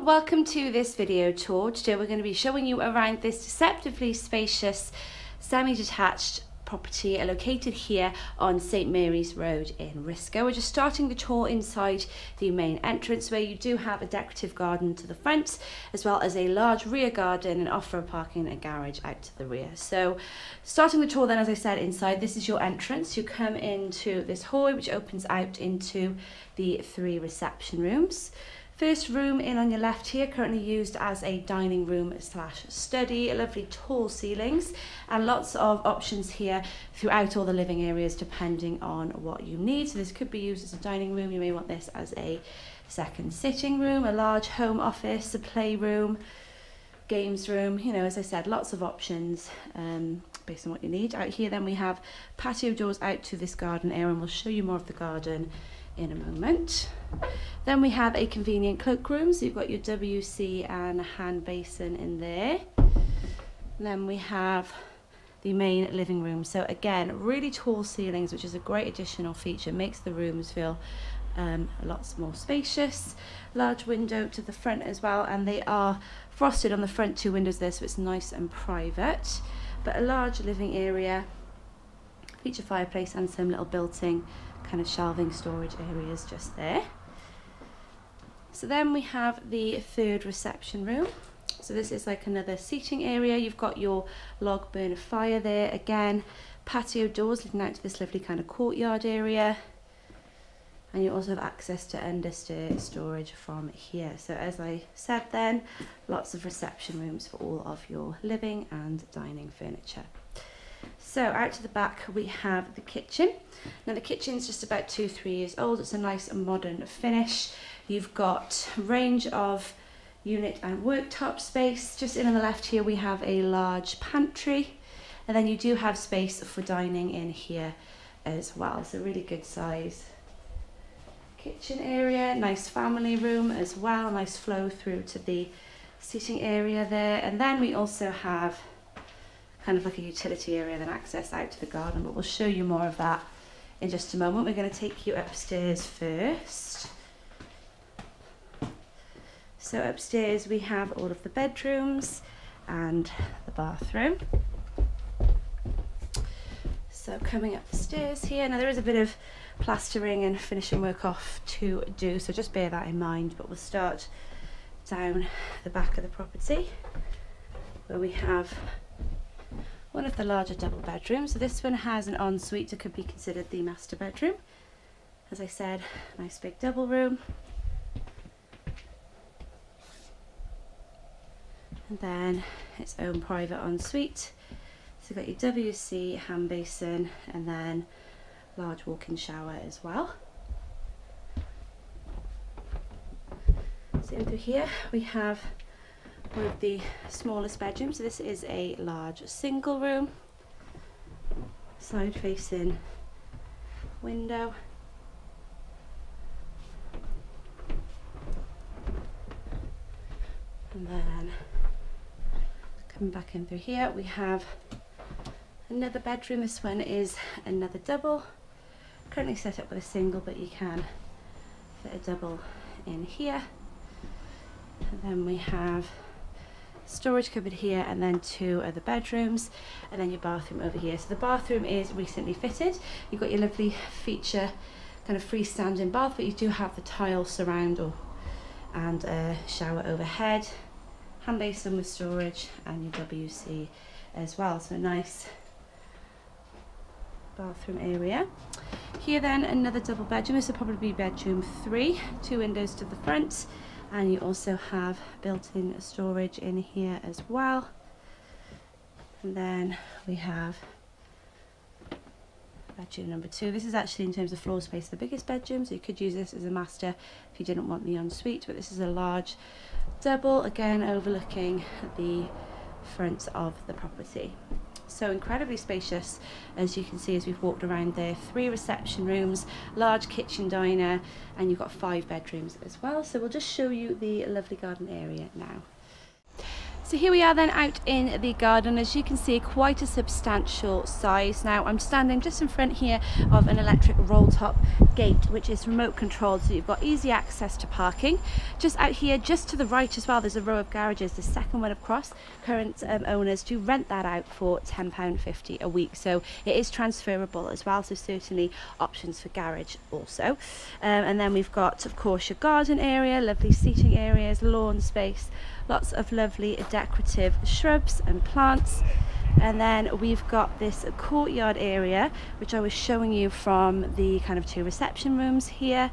Welcome to this video tour. Today we're going to be showing you around this deceptively spacious semi-detached property located here on St Mary's Road in Risca. We're just starting the tour inside the main entrance where you do have a decorative garden to the front as well as a large rear garden and off-road parking and garage out to the rear. So starting the tour then as I said inside this is your entrance. You come into this hallway which opens out into the three reception rooms. First room in on your left here, currently used as a dining room slash study. Lovely tall ceilings and lots of options here throughout all the living areas depending on what you need. So this could be used as a dining room. You may want this as a second sitting room, a large home office, a playroom, games room. You know, as I said, lots of options um, based on what you need. Out here then we have patio doors out to this garden area and we'll show you more of the garden in a moment. Then we have a convenient cloakroom, so you've got your WC and a hand basin in there. Then we have the main living room. So again, really tall ceilings, which is a great additional feature, makes the rooms feel um, a lot more spacious. Large window to the front as well, and they are frosted on the front two windows there, so it's nice and private. But a large living area, feature fireplace and some little built-in kind of shelving storage areas just there. So then we have the third reception room. So this is like another seating area. You've got your log burner fire there. Again, patio doors leading out to this lovely kind of courtyard area. And you also have access to understair storage from here. So as I said then, lots of reception rooms for all of your living and dining furniture. So out to the back we have the kitchen. Now the kitchen's just about two, three years old. It's a nice modern finish. You've got range of unit and worktop space. Just in on the left here we have a large pantry and then you do have space for dining in here as well. It's a really good size kitchen area, nice family room as well, nice flow through to the seating area there. And then we also have kind of like a utility area then access out to the garden but we'll show you more of that in just a moment. We're going to take you upstairs first. So upstairs we have all of the bedrooms and the bathroom. So coming up the stairs here, now there is a bit of plastering and finishing work off to do, so just bear that in mind, but we'll start down the back of the property where we have one of the larger double bedrooms. So this one has an ensuite that could be considered the master bedroom. As I said, nice big double room. And then its own private ensuite. So you've got your WC, hand basin, and then large walk-in shower as well. So in through here we have one of the smallest bedrooms. This is a large single room, side facing window. And then coming back in through here, we have another bedroom. This one is another double. Currently set up with a single, but you can fit a double in here. And then we have storage cupboard here and then two other bedrooms and then your bathroom over here. So the bathroom is recently fitted. You've got your lovely feature kind of freestanding bath but you do have the tile surround or, and a shower overhead, hand basin with storage and your WC as well. So a nice bathroom area. Here then another double bedroom, this will probably be bedroom three, two windows to the front and you also have built-in storage in here as well. And then we have bedroom number two. This is actually in terms of floor space the biggest bedroom so you could use this as a master if you didn't want the ensuite but this is a large double again overlooking the front of the property so incredibly spacious as you can see as we've walked around there. Three reception rooms large kitchen diner and you've got five bedrooms as well. So we'll just show you the lovely garden area now So here we are then out in the garden. As you can see, quite a substantial size. Now I'm standing just in front here of an electric roll top gate, which is remote controlled. So you've got easy access to parking. Just out here, just to the right as well, there's a row of garages. The second one across, current um, owners do rent that out for £10.50 a week. So it is transferable as well. So certainly options for garage also. Um, and then we've got, of course, your garden area, lovely seating areas, lawn space, lots of lovely decorative shrubs and plants. And then we've got this courtyard area which I was showing you from the kind of two reception rooms here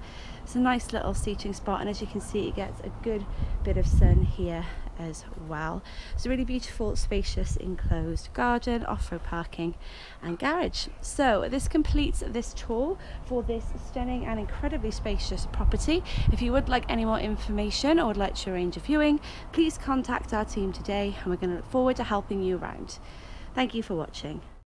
it's a nice little seating spot and as you can see it gets a good bit of sun here as well. It's a really beautiful, spacious, enclosed garden, off-road parking and garage. So this completes this tour for this stunning and incredibly spacious property. If you would like any more information or would like to arrange a viewing, please contact our team today and we're going to look forward to helping you around. Thank you for watching.